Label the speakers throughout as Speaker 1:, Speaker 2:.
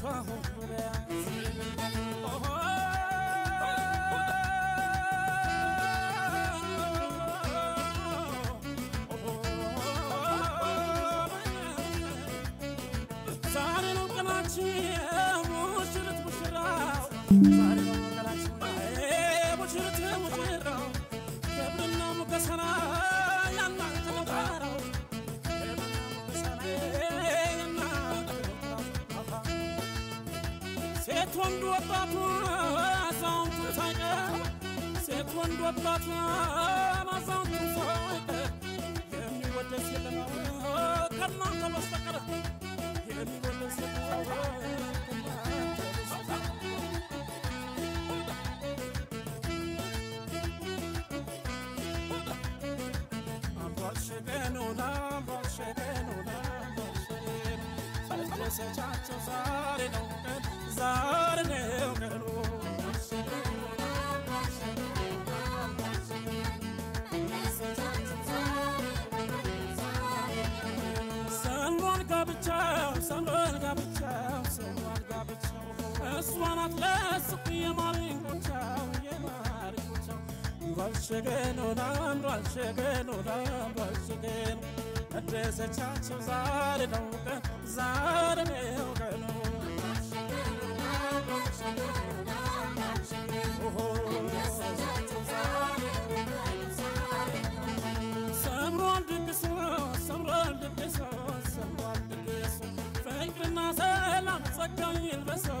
Speaker 1: 串红 kondo tata amazon kufa yemi wote sieta na kama kama sakara yemi wote sieta na Zare no, zare. አስገን ወዳምሮ አስገን ወዳምሮ አስገን መደሰቻቸው ዛሬ ነው ቀን ዛሬ ነው ቀኑ። ሰምሯል ድግሱ ሰምሯል ድግሱ ሰምሯል ድግሱ ፍቅርና ሰላም ጸጋኝ ይልበሰው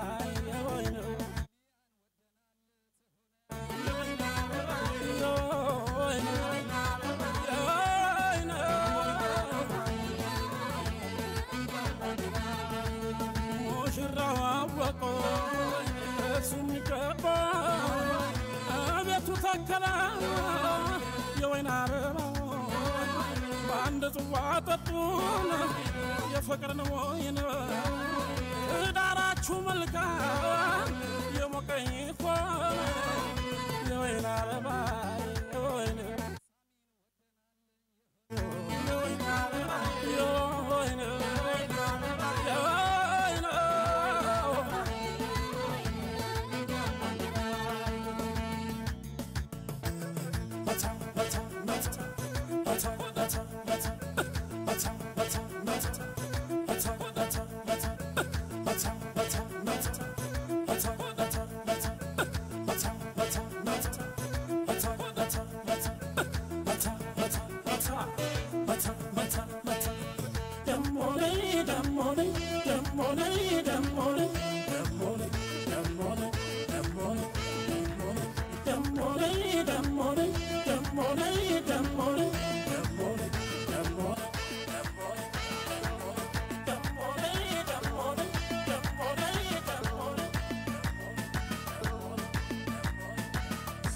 Speaker 1: አጠጡን የፍቅርን ወይን ዳራችሁ መልካም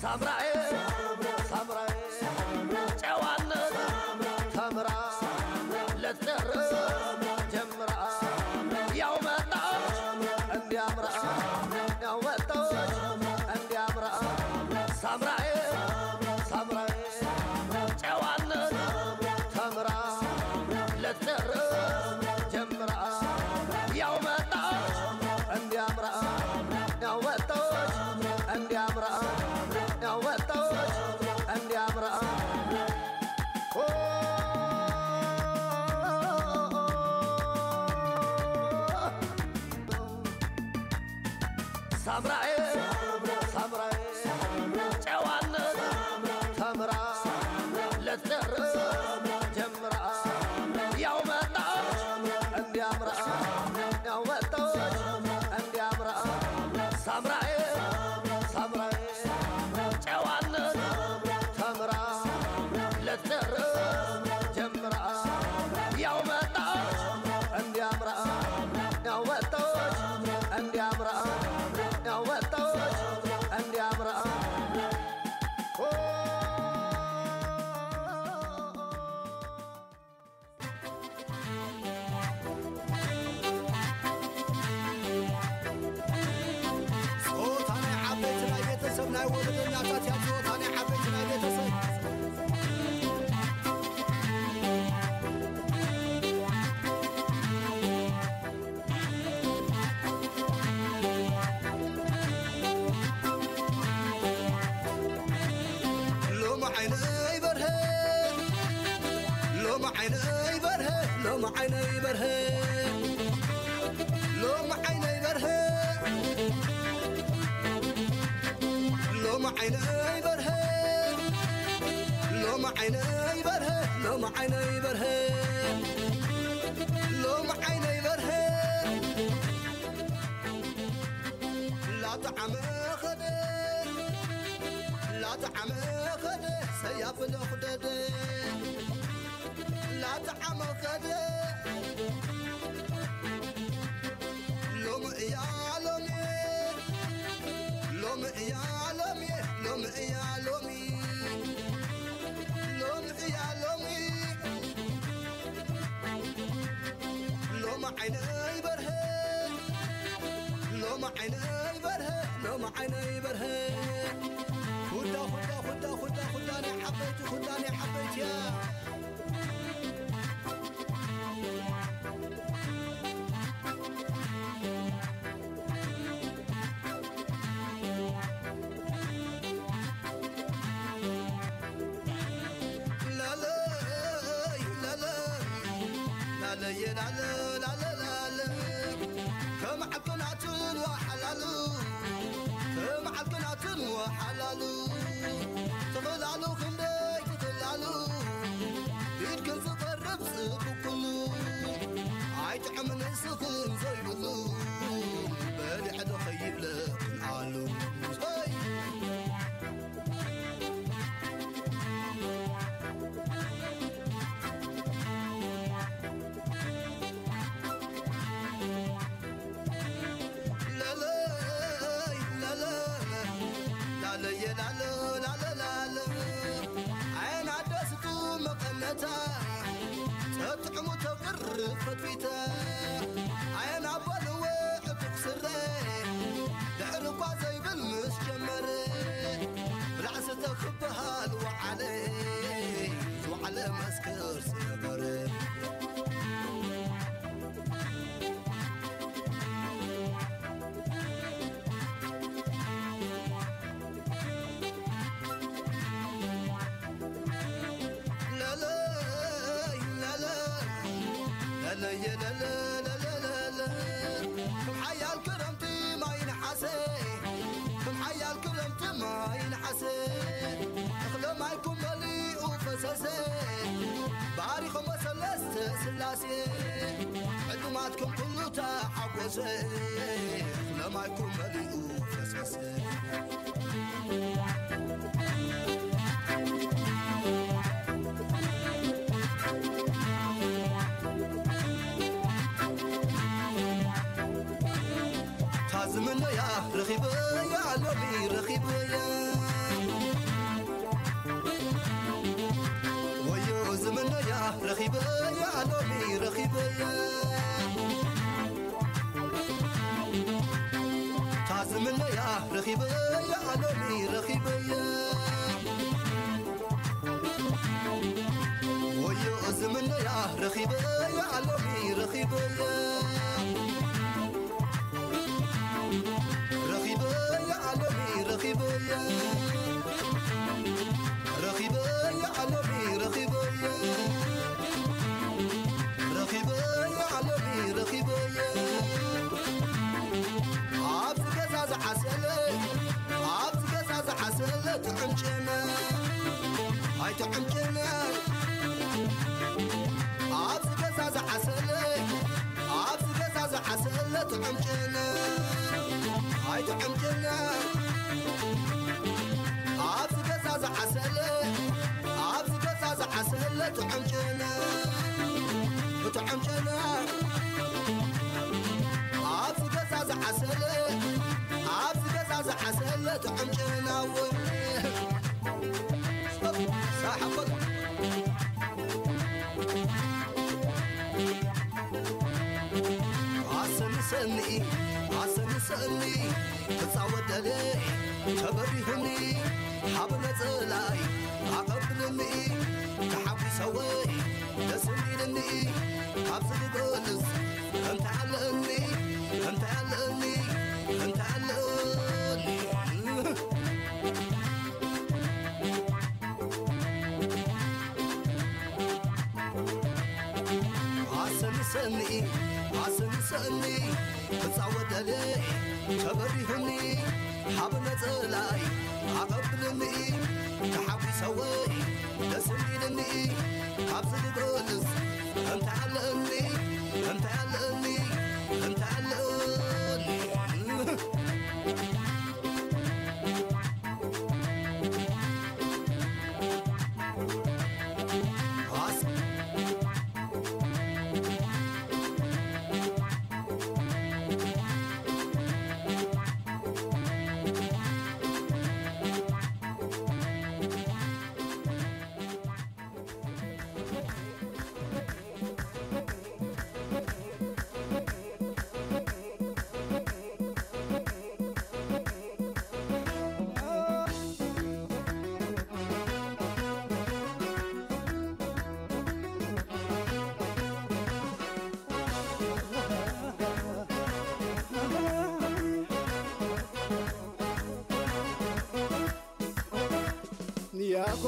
Speaker 2: Sabra, eh.
Speaker 3: عيني برهان لو ما عيني برهان لو ما عيني برهان لو ما عيني برهان لا طعم خدر لا طعم خدر سياف الخدر لا طعم خدر لوم يا لوم لوم يا عيني برهان Sayın Ali تقر فتفيتا عين عبال وقت تخسره دحر قاسي بالمس جمره بالعسى تخبها وعليه وعلى مسكر سيبره مليء وفساسي باريخ مسلست سلاسي عدوماتكم كله تحوسي اخلى معكم مليء وفساسي تازمنا يا رخيبة يا لومي رخيبة. يا ويو زمنا يا رخيبة. تحمجنا هاي تحمجنا عاب زقزاز حسلة عاب زقزاز حسلة تحمجنا تحمجنا عاب زقزاز حسلة عاب زقزاز حسلة تحمجنا صاحبك عسني عسني سألني تتعود لح تبرهني حبل تلاي عقبلني تحبي سواح تسمينني حبس الجلس انت علقني انت علقني انت علقني. عسني سألني ዓሰንሰኒ ክፃወተለ ከበሪሁኒ ሓብ ነፀላይ ኣቐብልኒ ተሓጒሰወይ ደስሚልኒ ካብ ዝግበልስ እንታይ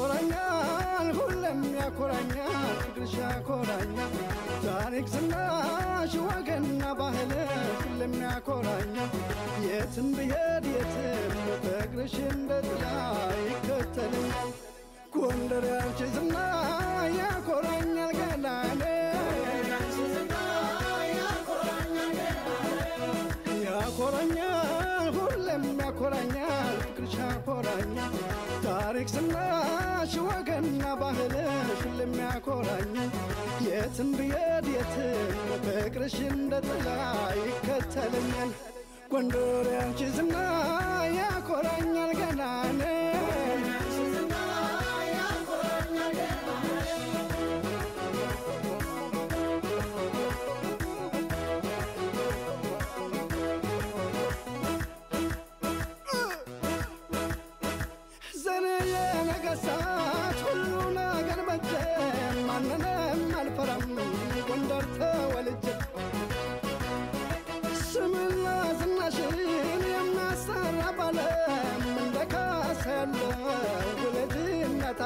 Speaker 4: ያኮራኛል ሁለም ያኮራኛል ፍቅርሽ ያኮራኛል። ታሪክ ዝናሽ ወገንና ባህል ሁለም ያኮራኛል። የትም ብሄድ የትም ፍቅርሽ እንደ ጥላ ይከተለኛል። ጎንደር ያንቺ ዝና ያኮራኛል ገናኔ ያኮራኛል ሁለም ያኮራኛል ፍቅርሽ ያኮራኛል። ታሪክ ዝናሽ ወገንና ባህልሽ ሁለም ያኮራኛል የትም ብሄድ የትም ፍቅርሽ እንደ ጥላ ይከተለኛል። ጎንደር ያንቺ ዝና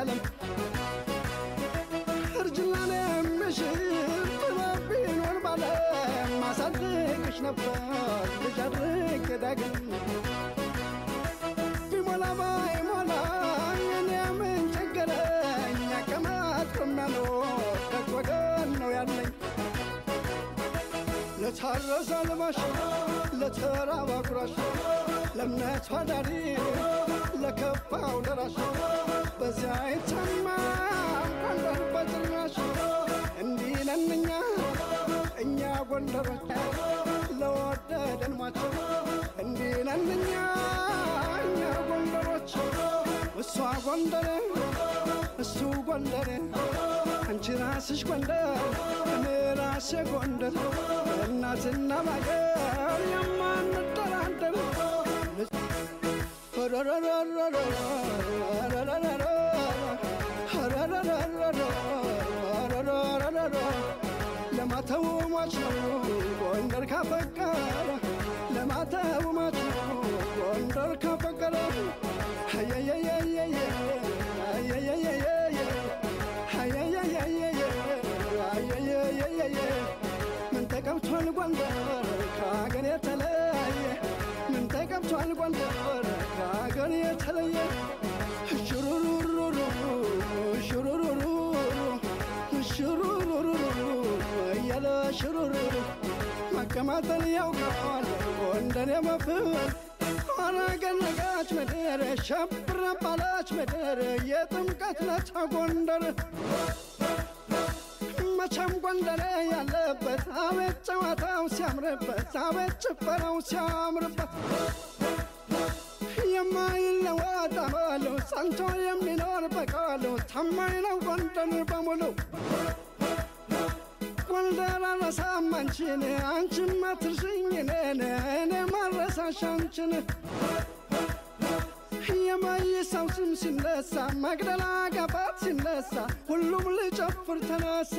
Speaker 4: አለም። እርጅናን የሚሽር ጥበብ ቢኖር ባለም ማሳድግሽ ነበር ልጅ አድርጌ ዳግም። ቢሞላ ባይሞላ እኔ ምን ቸገረኝ አቀማጥሮ የሚያኖር ደግ ወገን ነው ያለኝ። ለታረሰ ልባሽ ለተራባ ኩራሽ ለእምነቷ ዳሪ እኛ ጎንደሮች ለወደደን ሟቸው እንዲህ ነን እኛ ጎንደሮች እሷ ጎንደሬ እሱ ጎንደሬ አንቺ ራስሽ ጎንደር እኔ ራሴ ጎንደር እናትና ባገር የማንደራደር ለማተው ነው ጎንደር ካፈቀረ ለማተው ሟች ነው ጎንደር ካፈቀረ። ምን ተቀብቷል ጎንደር? ከአገር የተለየ። ምን ተቀብቷል ጎንደር? ከአገር የተለየ እያለ ሽሩሩሩ መቀማጠል ያውቃል ጎንደር የመፍል አረገነጋች ምድር ሸብረ ባላች ምድር የጥምቀት ለታ ጎንደር። መቼም ጎንደር ያለበት አቤት ጨዋታው ሲያምርበት አቤት ጭፈራው ሲያምርበት። የማይለወጥ አመሉ ጸንቶ የሚኖር በቃሉ ታማኝ ነው ጎንደር በሙሉ ጎንደር አረሳም አንቺን አንቺም አትርሽኝ እኔ ማረሳሽ አንቺን። የማይሳው ስም ሲነሳ መግደላ ገባት ሲነሳ ሁሉም ልጨፍር ተነሳ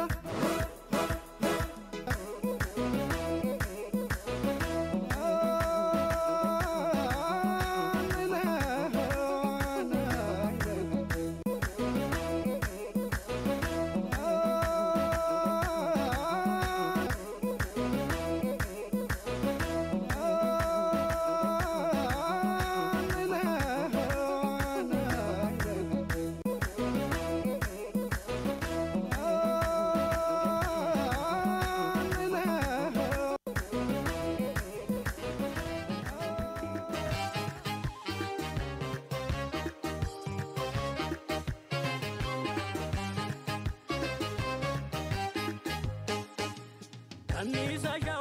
Speaker 5: camisa ya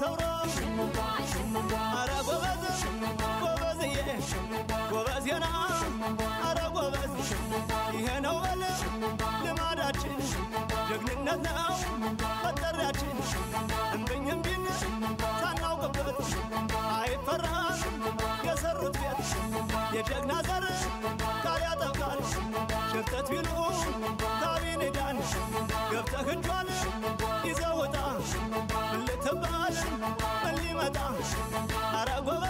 Speaker 6: ሰውሮ አረ ጎበዝ ጎበዝዬ ጎበዝየና አረ ጎበዝ። ይሄ ነው በል ልማዳችን ጀግንነት ነው መጠሪያችን። እምብኝ እምቢን ሳናውቅበት አይፈራም የሰሩት ቤት። የጀግና ዘር ታያጠብቃል ሸፍተት ቢሉ ታቢን ዳን ገብተህ እጇን
Speaker 2: ይዘውጣ تبالا ملي مدام أرقوا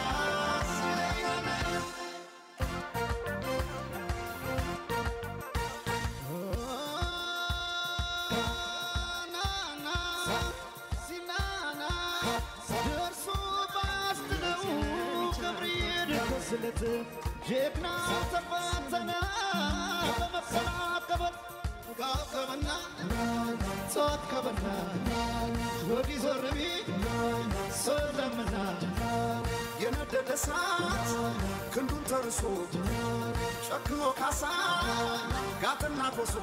Speaker 2: ጀግንነት ጀግና ተፈተና በመሰናቀበት ጋብከበና ጾት ወዲ ዞር ቢል የነደደ እሳት ክንዱን ተርሶ ጨክኖ ካሳ ጋትና ኮሶ።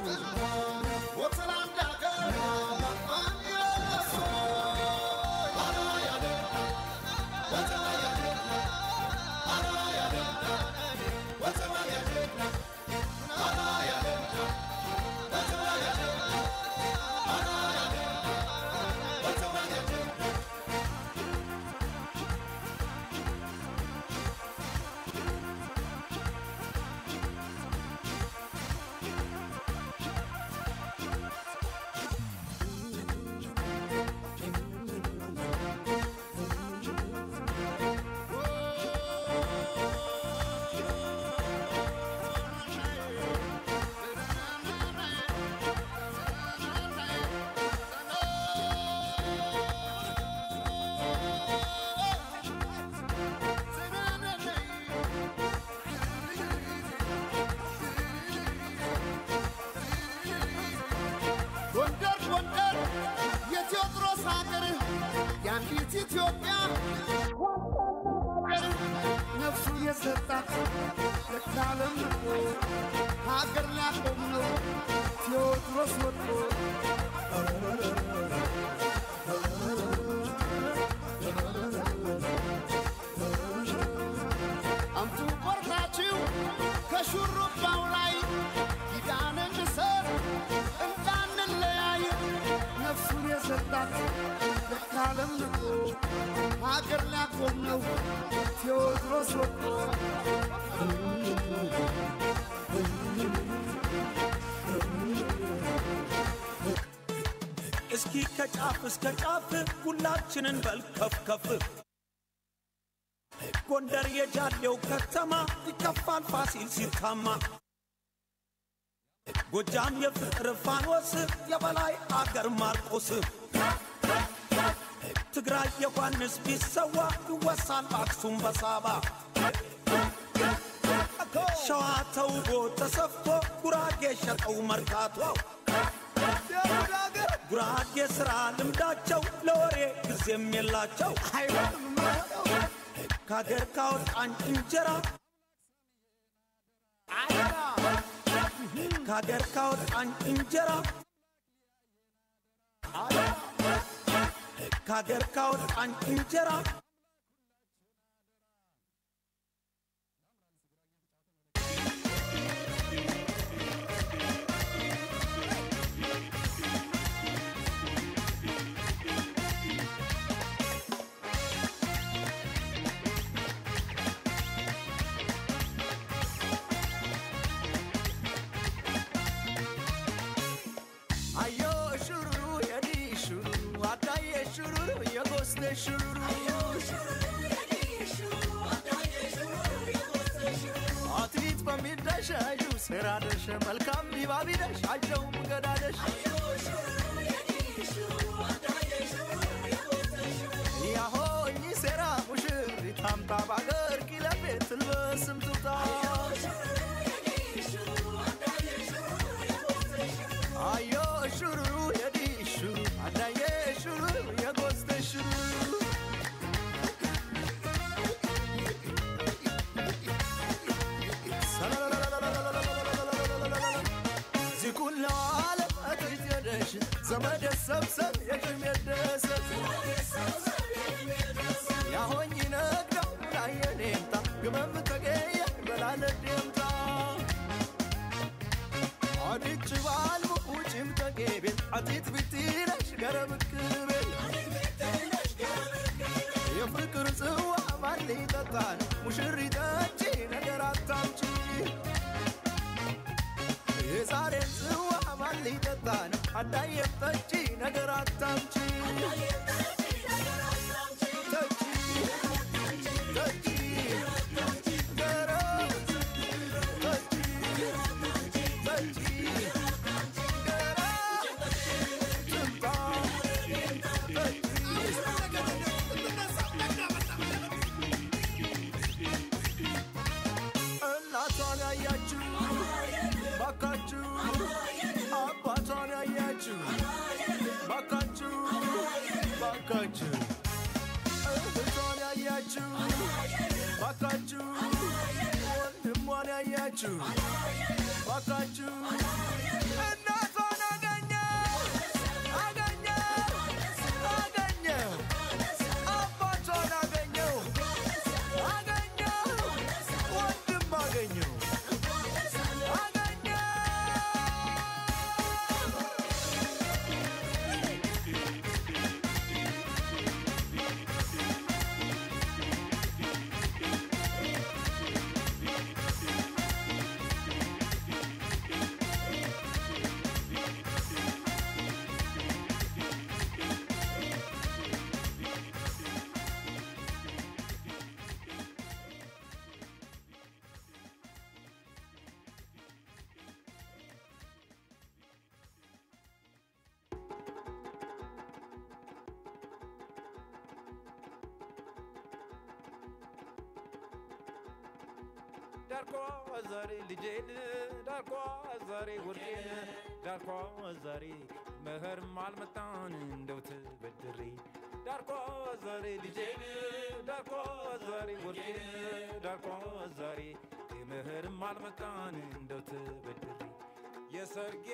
Speaker 2: ለካለም ልቆ ሀገር ሊያቆም ነው ቴዎድሮስ ወጥቶ
Speaker 7: እስኪ ከጫፍ እስከ ጫፍ ሁላችንን በልከፍከፍ ጎንደር የጃሌው ከተማ ይከፋል ፋሲል ሲታማ። ጎጃም የፍቅር ፋኖስ የበላይ አገር ማርቆስ ትግራይ ዮሐንስ ቢሰዋ ይወሳል አክሱም በሳባ። ሸዋ ተውቦ ተሰፍቶ ጉራጌ ሸጠው መርካቶ። ጉራጌ ሥራ ልምዳቸው ለወሬ ጊዜም የላቸው። ከአገር ካወጣን እንጀራ ከአገር ካወጣን እንጀራ ከአገር ካወጣን እንጀራ
Speaker 8: የጎስቴ ሹሩሩ አትሌት በሚደሸዩ ስራ ደሸ መልካም ቢባቢደሽ አጀውም ገዳደሽ ያሆኝ ሴራ ሙሽሪት አምጣ ሊጠጣን ሙሽሪ ጠጪ ነገር አታምጪ። የዛሬን ጽዋ ማን ሊጠጣን? አዳየም ጠጪ ነገር አታምጪ
Speaker 9: ዳርኳ ዛሬ ልጄን ዳርኳ ዛሬ ወርቄን ዳርኳ ዛሬ መኸርም አልመጣን እንደው ተበድሬ። ዳርኳ ዛሬ ልጄን ዳርኳ ዛሬ ወርቄን ዳርኳ ዛሬ መኸርም አልመጣን እንደው ተበድሬ። የሰርጌ